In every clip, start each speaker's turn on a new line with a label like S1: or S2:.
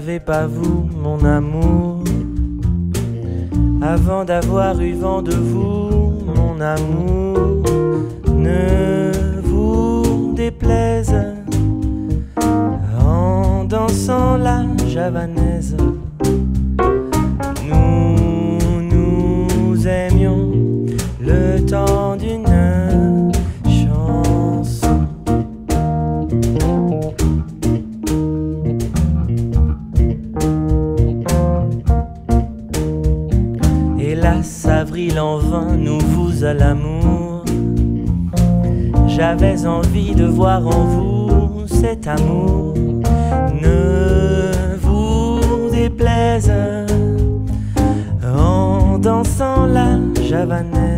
S1: n'avez pas vous, mon amour. Avant d'avoir eu vent de vous, mon amour, ne vous déplaise en dansant la javanaise. Avril en vain nous vous à l'amour. J'avais envie de voir en vous cet amour. Ne vous déplaise en dansant la javanaise.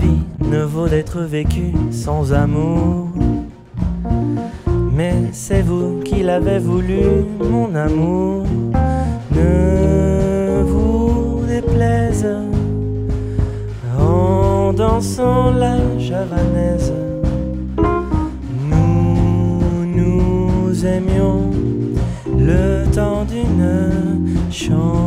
S1: Vie ne vaut d'être vécue sans amour. Mais c'est vous qui l'avez voulu, mon amour. Ne vous déplaise en dansant la javanaise. Nous nous aimions le temps d'une chanson.